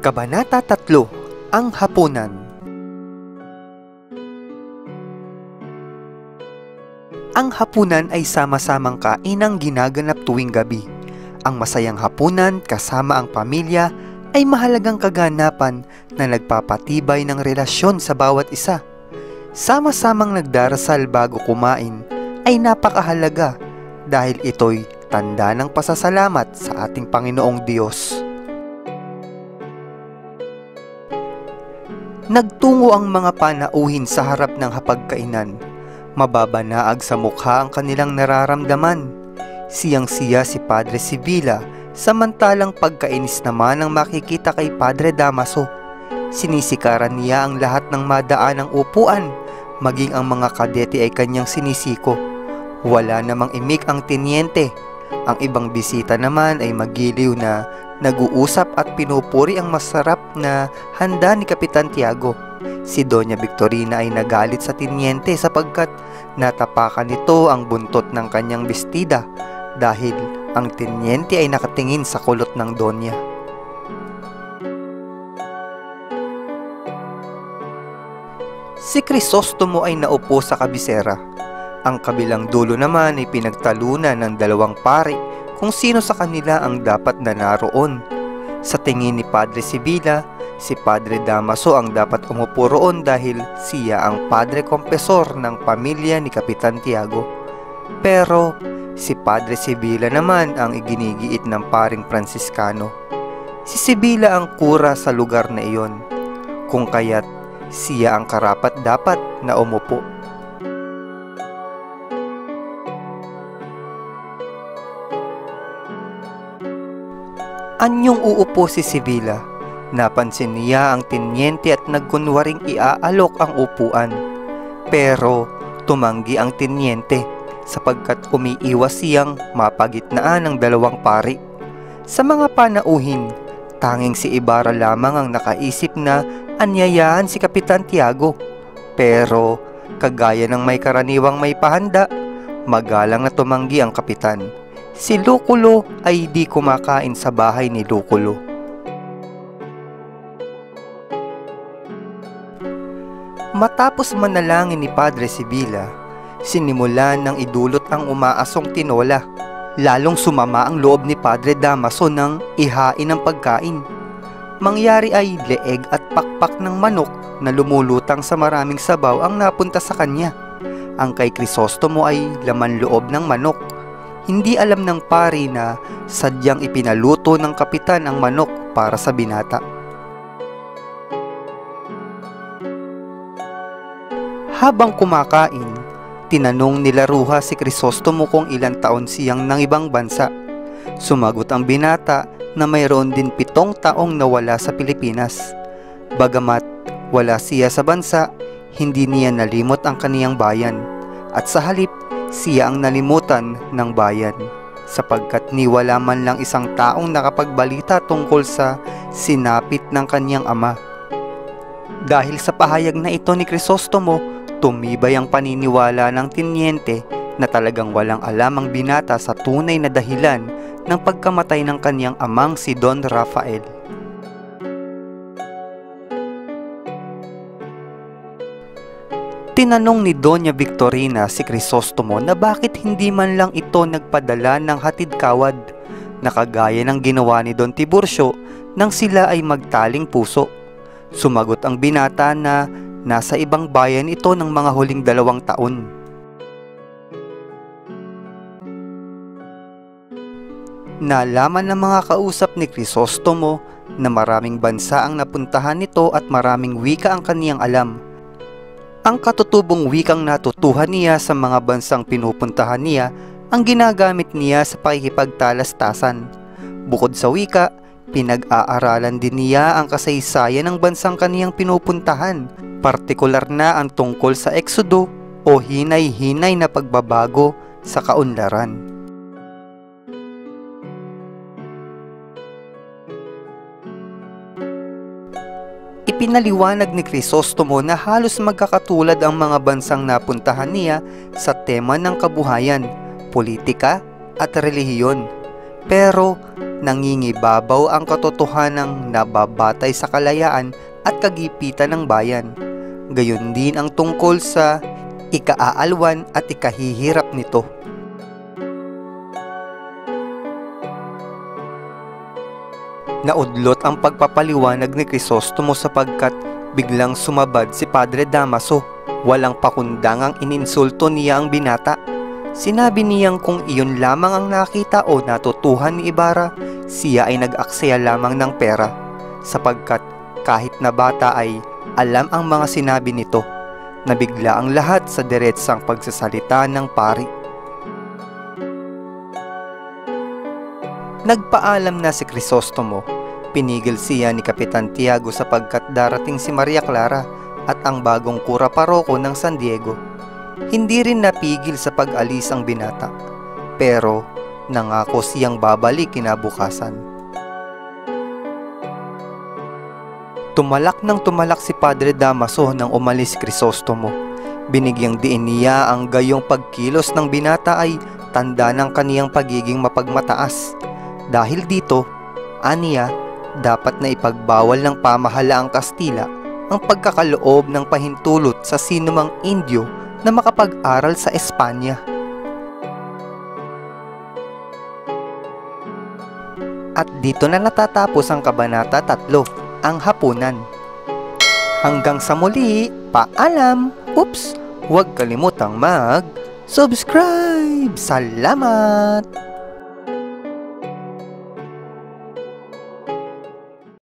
Kabanata 3 Ang Hapunan Ang hapunan ay sama-samang kainang ginaganap tuwing gabi. Ang masayang hapunan kasama ang pamilya ay mahalagang kaganapan na nagpapatibay ng relasyon sa bawat isa. Sama-samang nagdarasal bago kumain ay napakahalaga dahil ito'y tanda ng pasasalamat sa ating Panginoong Diyos. Nagtungo ang mga panauhin sa harap ng hapagkainan. Mababanaag sa mukha ang kanilang nararamdaman. Siyang-siya si Padre Sibila, samantalang pagkainis naman ang makikita kay Padre Damaso. Sinisikaran niya ang lahat ng madaanang upuan, maging ang mga kadete ay kanyang sinisiko. Wala namang imik ang tinyente. Ang ibang bisita naman ay magiliw na nag-uusap at pinupuri ang masarap na handa ni Kapitan Tiago. Si Doña Victorina ay nagalit sa tinyente sapagkat natapakan nito ang buntot ng kanyang bestida dahil ang tinyente ay nakatingin sa kulot ng Donya. Si Crisostomo ay naupo sa kabisera. Ang kabilang dulo naman ay pinagtalunan ng dalawang pari kung sino sa kanila ang dapat na naroon. Sa tingin ni Padre Sibila, si Padre Damaso ang dapat umupo roon dahil siya ang Padre Kompesor ng pamilya ni Kapitan Tiago. Pero si Padre Sibila naman ang iginigiit ng paring Franciscano. Si Sibila ang kura sa lugar na iyon, kung kaya't siya ang karapat dapat na umupo. Anyong uupo si Sibila. Napansin niya ang tinyente at nagkunwaring iaalok ang upuan. Pero tumanggi ang tinyente sapagkat umiiwas siyang mapagitnaan ng dalawang pari. Sa mga panauhin, tanging si Ibarra lamang ang nakaisip na anyayahan si Kapitan Tiago. Pero kagaya ng may karaniwang may pahanda, magalang na tumanggi ang kapitan. Si Lukulo ay di kumakain sa bahay ni Lukulo. Matapos manalangin ni Padre Sibila, sinimulan ng idulot ang umaasong tinola. Lalong sumama ang loob ni Padre Damaso ng ihain ng pagkain. Mangyari ay leeg at pakpak ng manok na lumulutang sa maraming sabaw ang napunta sa kanya. Ang kay Crisostomo ay laman loob ng manok hindi alam ng pari na sadyang ipinaluto ng kapitan ang manok para sa binata. Habang kumakain, tinanong nila Ruha si Crisostomo kung ilang taon siyang ng ibang bansa. Sumagot ang binata na mayroon din pitong taong nawala sa Pilipinas. Bagamat wala siya sa bansa, hindi niya nalimot ang kaniyang bayan at sa halip siya ang nalimutan ng bayan sapagkat niwala man lang isang taong nakapagbalita tungkol sa sinapit ng kanyang ama. Dahil sa pahayag na ito ni Crisostomo, tumibay ang paniniwala ng tinyente na talagang walang alam ang binata sa tunay na dahilan ng pagkamatay ng kanyang amang si Don Rafael. Tinanong ni Doña Victorina si Crisostomo na bakit hindi man lang ito nagpadala ng hatid kawad na kagaya ng ginawa ni Don Tiburcio nang sila ay magtaling puso. Sumagot ang binata na nasa ibang bayan ito ng mga huling dalawang taon. Nalaman ng mga kausap ni Crisostomo na maraming bansa ang napuntahan nito at maraming wika ang kaniyang alam ang katutubong wikang natutuhan niya sa mga bansang pinupuntahan niya ang ginagamit niya sa pakikipagtalastasan. Bukod sa wika, pinag-aaralan din niya ang kasaysayan ng bansang kaniyang pinupuntahan, partikular na ang tungkol sa eksodo o hinay-hinay na pagbabago sa kaunlaran. Ipinaliwanag ni Crisostomo na halos magkakatulad ang mga bansang napuntahan niya sa tema ng kabuhayan, politika at relihiyon. Pero nangingibabaw ang katotohanang nababatay sa kalayaan at kagipitan ng bayan. Gayon din ang tungkol sa ikaaalwan at ikahihirap nito. Naudlot ang pagpapaliwanag ni Crisostomo sapagkat biglang sumabad si Padre Damaso. Walang pakundang ang ininsulto niya ang binata. Sinabi niyang kung iyon lamang ang nakita o natutuhan ni Ibarra, siya ay nag-aksaya lamang ng pera sapagkat kahit na bata ay alam ang mga sinabi nito. Nabigla ang lahat sa diretsang pagsasalita ng pari. Nagpaalam na si Crisostomo. Pinigil siya ni Kapitan Tiago sapagkat darating si Maria Clara at ang bagong kura paroko ng San Diego. Hindi rin napigil sa pag-alis ang binata. Pero nangako siyang babalik kinabukasan. Tumalak ng tumalak si Padre Damaso nang umalis Crisostomo. Binigyang diin niya ang gayong pagkilos ng binata ay tanda ng kaniyang pagiging mapagmataas. Dahil dito, aniya, dapat na ipagbawal ng pamahalaang Kastila ang pagkakaloob ng pahintulot sa sinumang Indio na makapag-aral sa Espanya. At dito na natatapos ang Kabanata 3, ang Hapunan. Hanggang sa muli, paalam! Oops! Huwag kalimutang mag-subscribe! Salamat!